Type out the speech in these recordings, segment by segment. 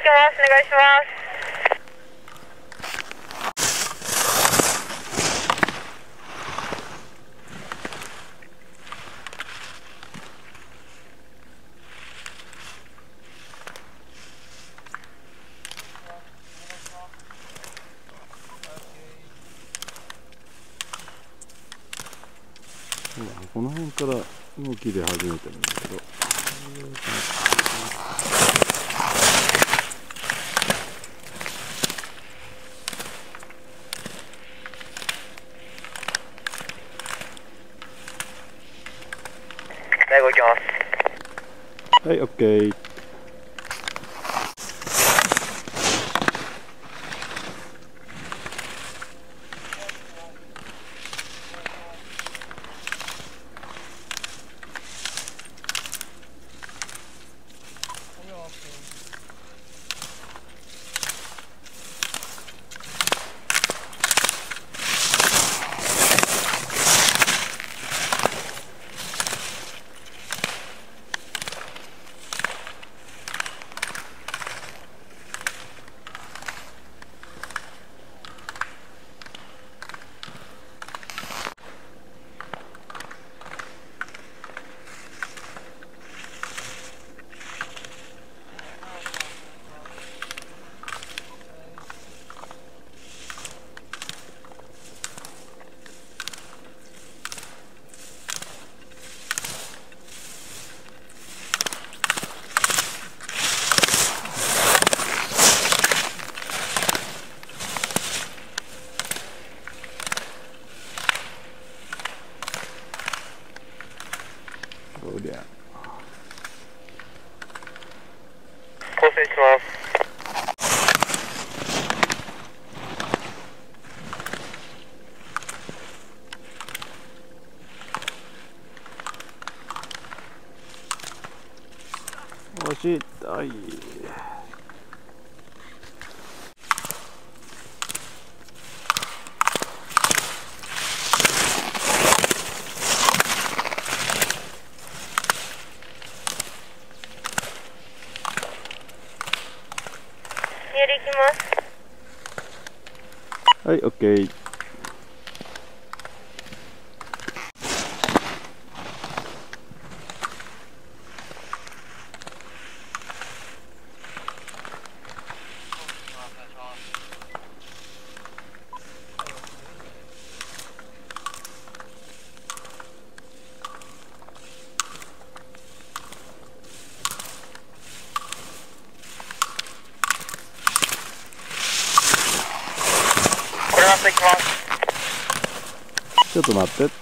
きます。お願いします。この辺から動きで始めてるんだけど。第5いきます。はい OK north. ます。domates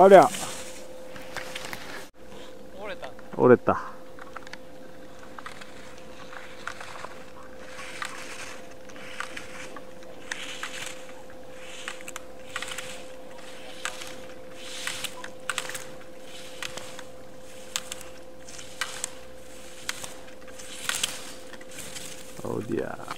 ありゃ。折れた。折れたおりゃ。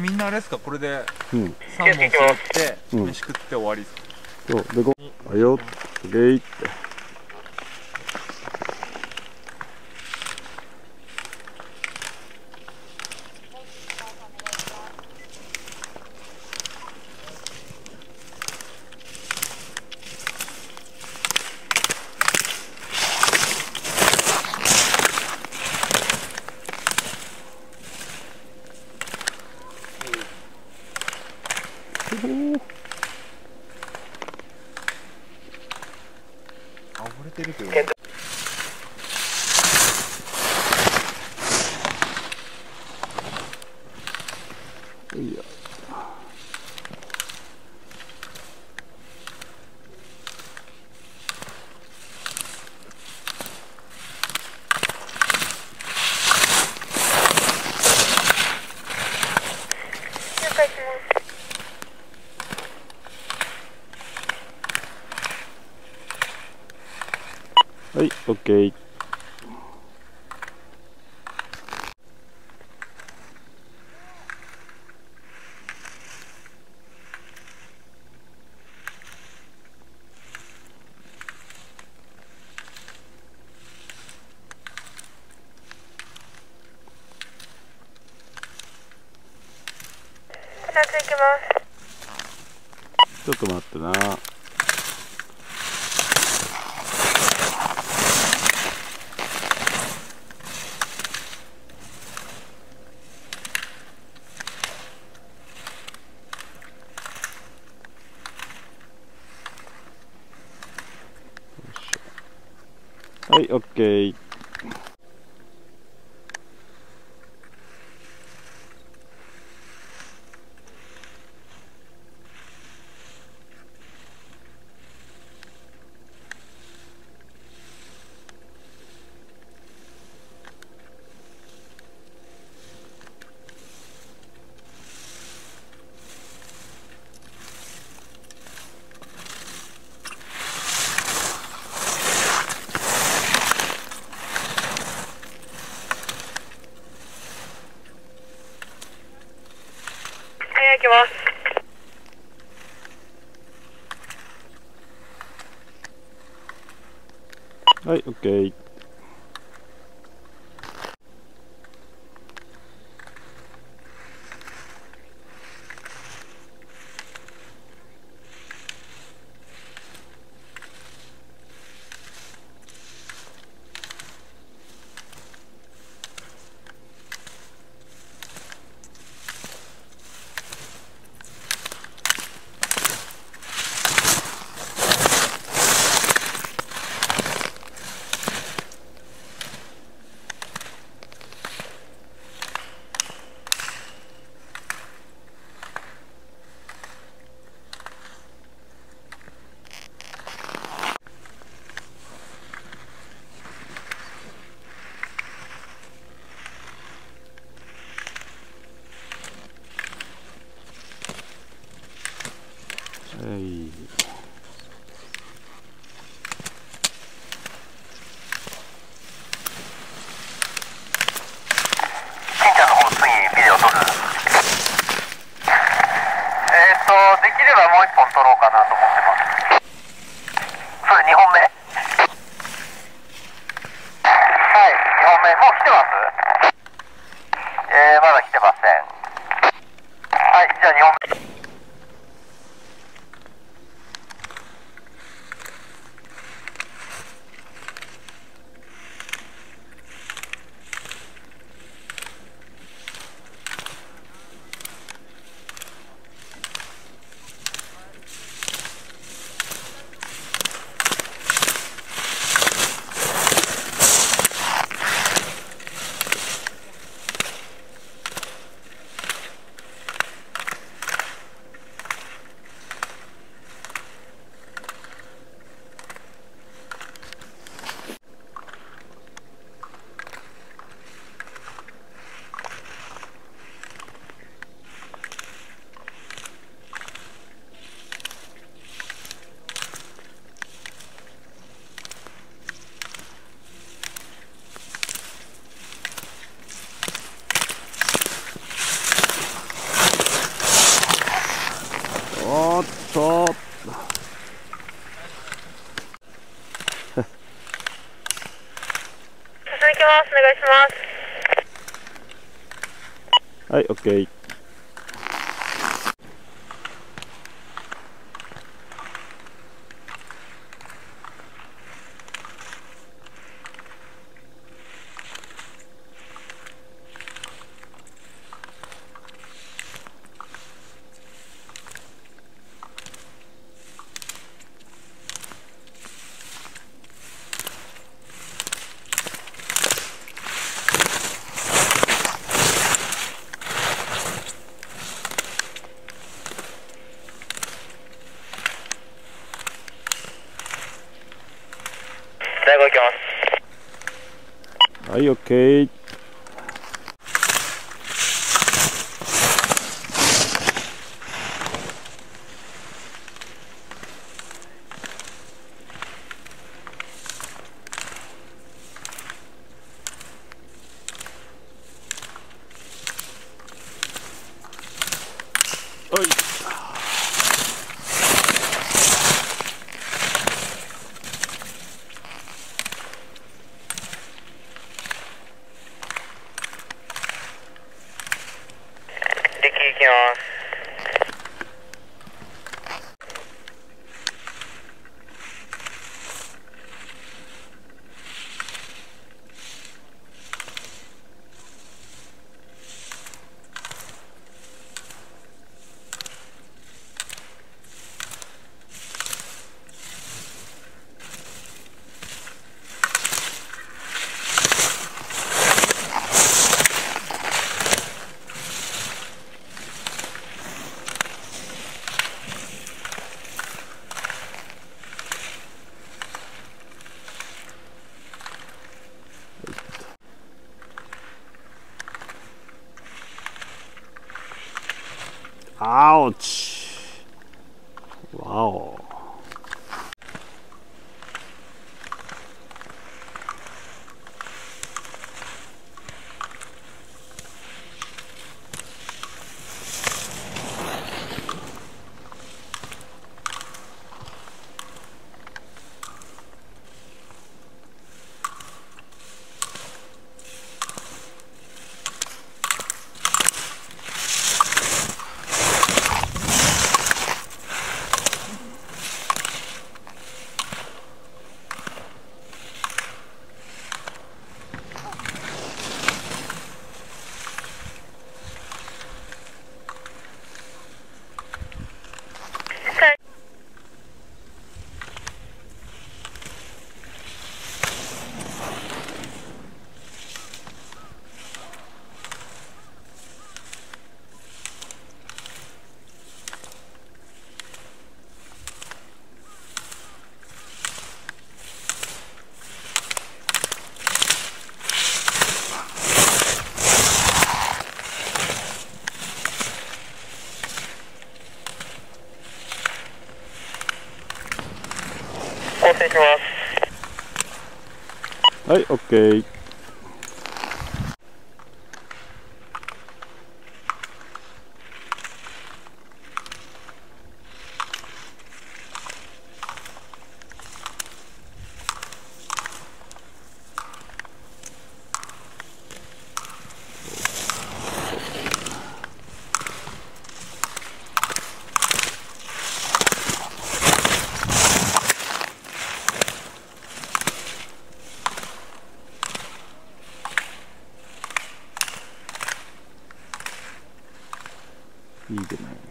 みんなあれですか？これでうん。3本揃ってうん飯食って終わりです。か、そう。でこあよ。ゲイってはいオッケー二ついきます。ちょっと待ってなははいオ哎はい、オます。taking. Ouch. Wow. はいオッケーいいでね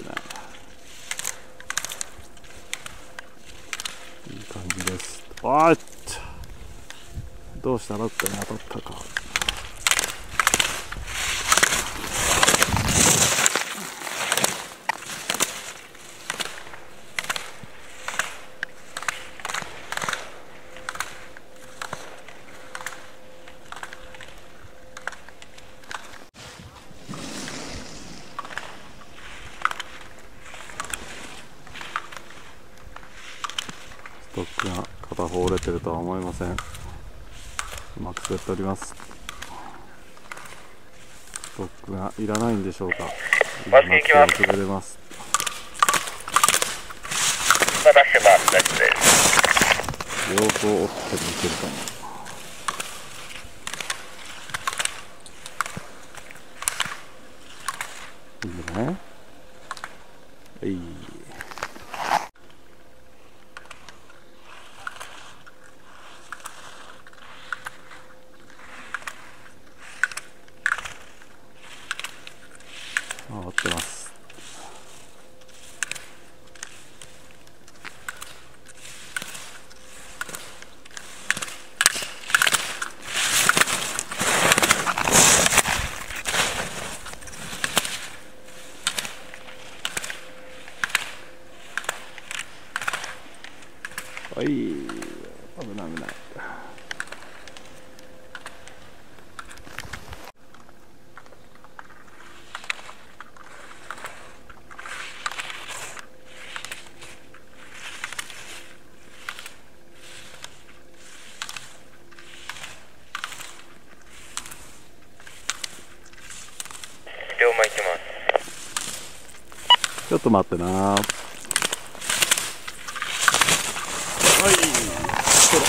てない。いい感じです。あっと。どうしたらって当たったかストックが片方折れてるとは思いませんうまく滑っております。ストックがいらないんでしょうか。バスケ行きます。滑れます。両方折ってもいけるかもいいねはい回ってますはい。危ない危ない。ちょっと待ってなはいほら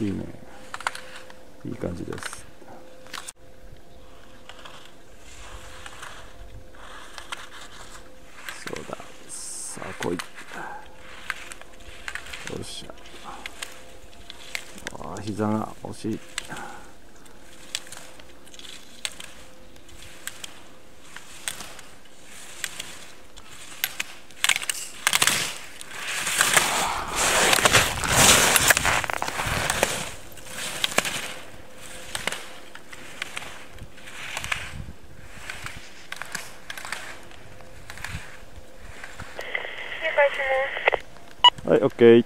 いいね。いい感じです。そうだ。さあ来いよっしゃ。あ膝が惜しい。はい OK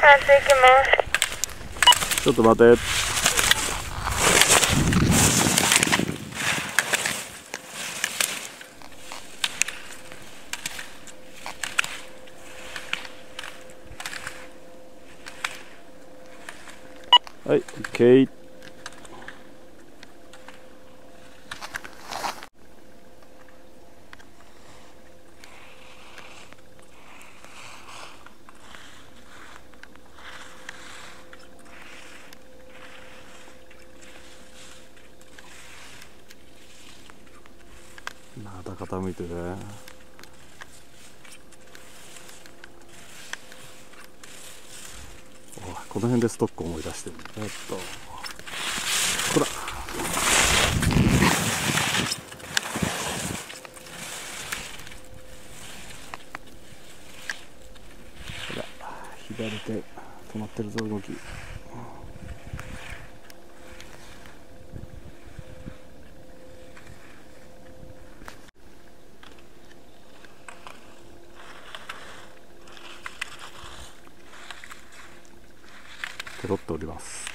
完成行きますちょっと待ってはい OK また傾いてるねおいこの辺でストック思い出してるえっとほらほら左手止まってるぞ動きペロッとおります。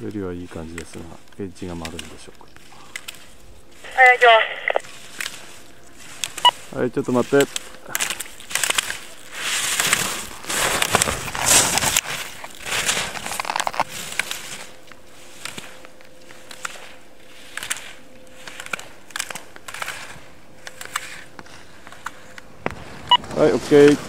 滑りはいい感じですがエッジが丸いんでしょうか。はいちょっと待って。はい、オ